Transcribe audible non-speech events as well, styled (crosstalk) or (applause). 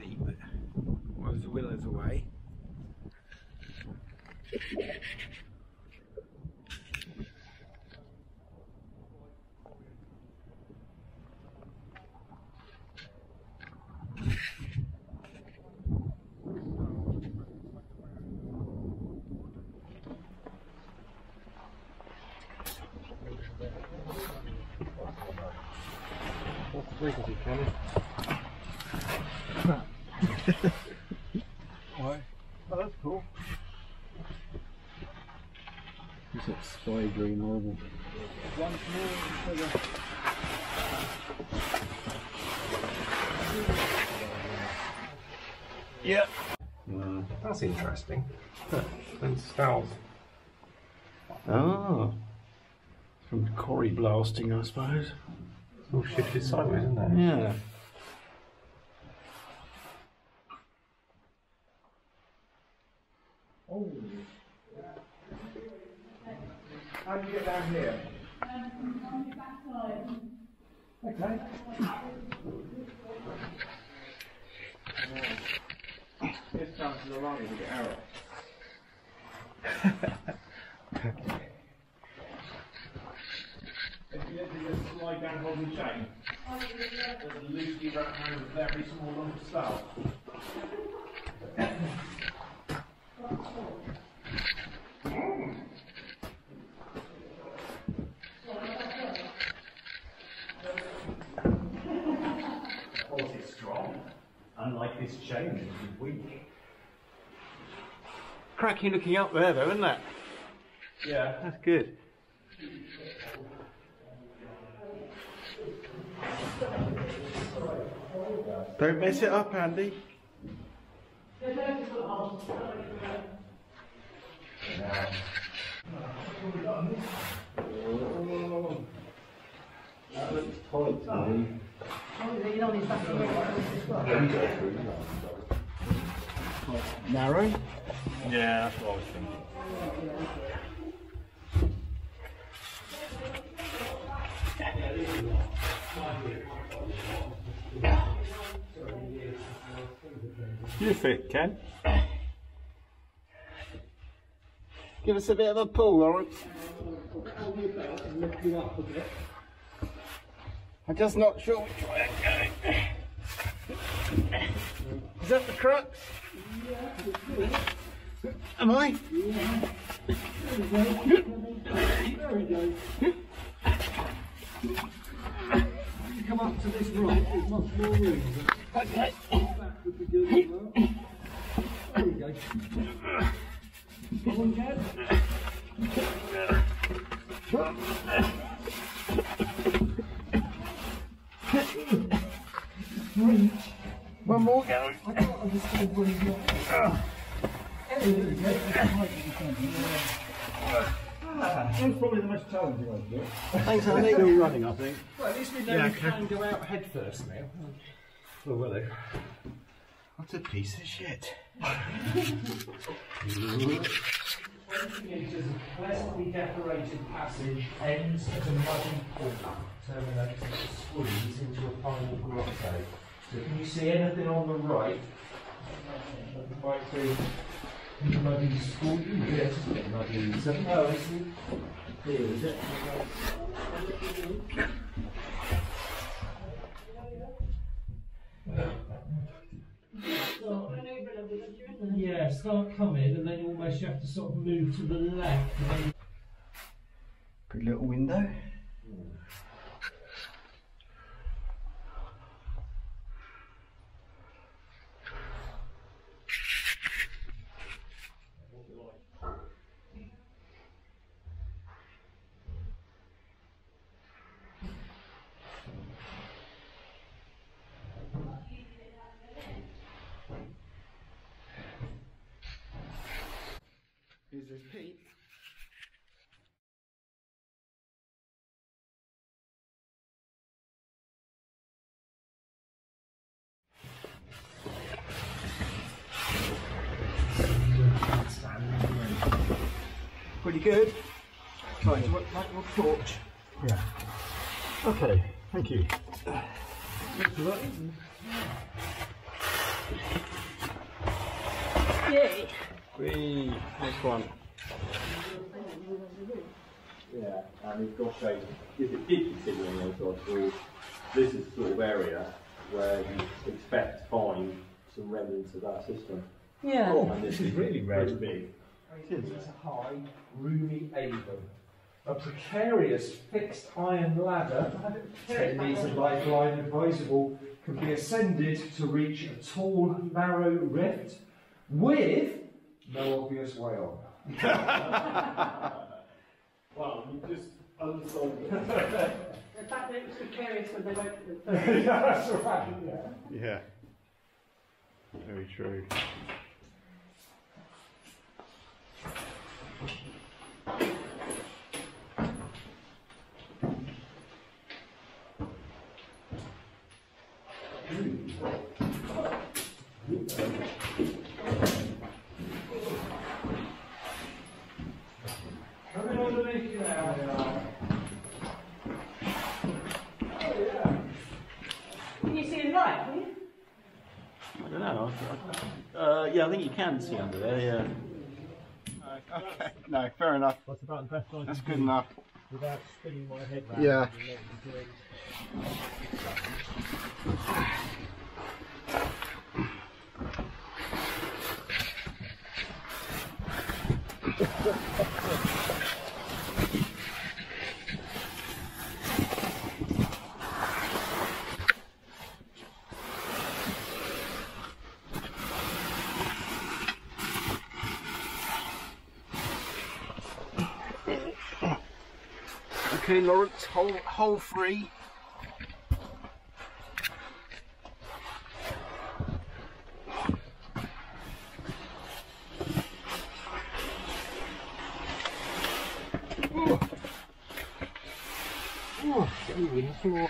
steep, but was the willows away. Why? Oh, that's cool. It's like sky green, horrible. Once more for the Yep. Uh. That's interesting. And styles. Oh. From quarry blasting, I suppose. It's all shifted sideways, isn't it? Yeah. How do you get down here? Okay. This comes to the line with the arrow. If you literally just slide down holding chain, there's a loosely wrapped hand with very small lump of stuff. This chain, it's weak. Cracking looking up there, though, isn't that? Yeah. That's good. Don't mess it up, Andy. Oh. That looks tight to me. Narrow. Yeah, that's what I was thinking. You fit, Ken. Give us a bit of a pull, Lawrence. I'm just not sure which way I'm going. Is that the crux? Am I? come up to this rock, there's much more room. Okay. That would be good as well. There we go. Come on, Ken. More go. I can't understand what he's not. There we go. That's probably the most challenging one to do. Thanks, Andy. Still running, I think. Well, at least we know we can go out head first now. Oh, For Willow. What a piece of shit. Twenty metres of pleasantly decorated passage ends at a muddy pool, terminating at a squeeze into a final grotto. So can you see anything on the right? That might be muddy school. Yes, muddy. So, no, it's here, is it? Yeah, start coming, and then almost you have to sort of move to the left. Pretty little window. Pretty good. Trying to work like your torch. Yeah. Okay, thank you. Yay. Whee. Next one. Yeah, and it's got a, if it did continue any those sort of rules, this is the sort of area where you expect to find some remnants of that system. Yeah. and this is really red. pretty big. It's a high, roomy aven. A precarious fixed iron ladder, 10 metres by line advisable, can be ascended to reach a tall, narrow rift with no obvious way on. (laughs) wow, you just undersold it. The fact that it was precarious when they wrote the (laughs) That's right, yeah. Yeah. Very true. Coming underneath you now. Can you see him right, can you? I don't know. I- I- Uh, yeah, I think you can see under there. Yeah. Okay. No, fair enough. That's about the best I That's good enough. without spinning my head round. Yeah. Okay, Lawrence, hole, hole three. Oh, (laughs) oh getting.